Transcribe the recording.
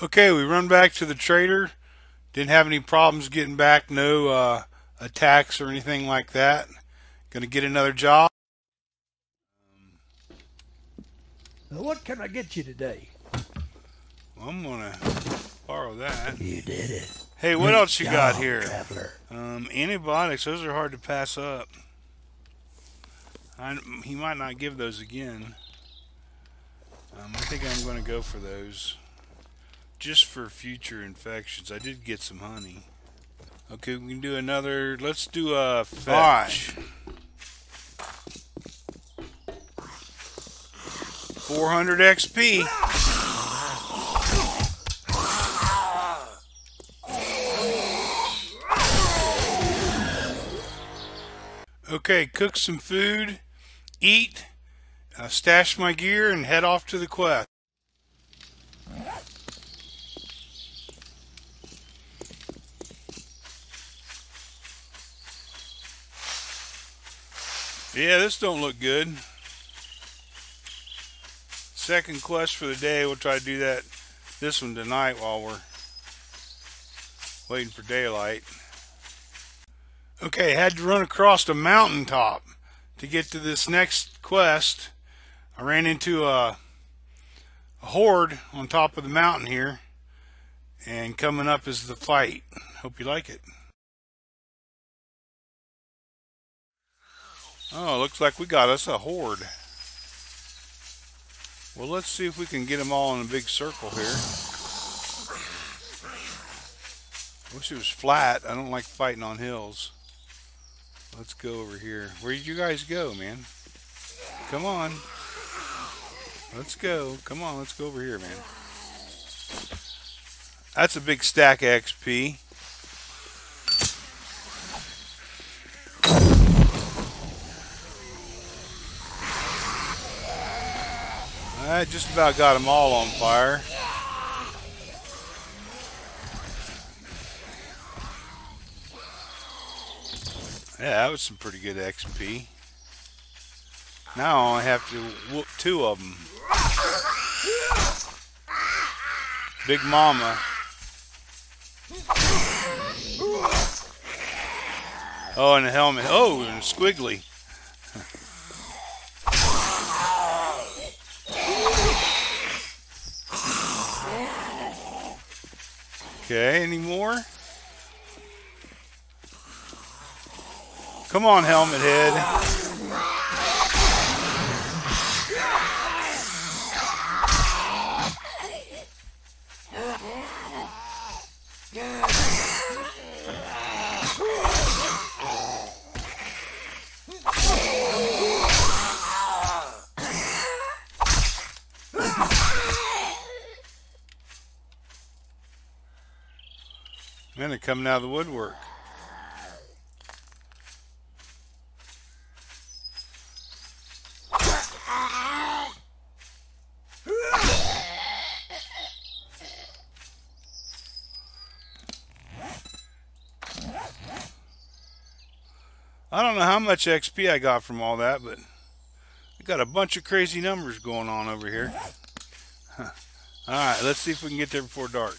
Okay, we run back to the trader. Didn't have any problems getting back. No uh, attacks or anything like that. Gonna get another job. What can I get you today? Well, I'm gonna borrow that. You did it. Hey, what Great else you got here? Traveler. Um, antibiotics. Those are hard to pass up. I, he might not give those again. Um, I think I'm going to go for those. Just for future infections. I did get some honey. Okay, we can do another. Let's do a fetch. 400 XP. Okay, cook some food, eat, uh, stash my gear, and head off to the quest. Yeah, this don't look good. Second quest for the day. We'll try to do that this one tonight while we're waiting for daylight. Okay, had to run across a mountaintop to get to this next quest. I ran into a, a horde on top of the mountain here, and coming up is the fight. Hope you like it. Oh, looks like we got us a horde. Well, let's see if we can get them all in a big circle here. Wish it was flat. I don't like fighting on hills. Let's go over here. Where did you guys go, man? Come on. Let's go. Come on, let's go over here, man. That's a big stack of XP. I just about got them all on fire. Yeah, that was some pretty good XP. Now I only have to whoop two of them. Big Mama. Oh, and a helmet. Oh, and squiggly. Okay, any more? Come on, Helmet Head. Man, they're coming out of the woodwork. I don't know how much XP I got from all that, but I got a bunch of crazy numbers going on over here. All right, let's see if we can get there before dark.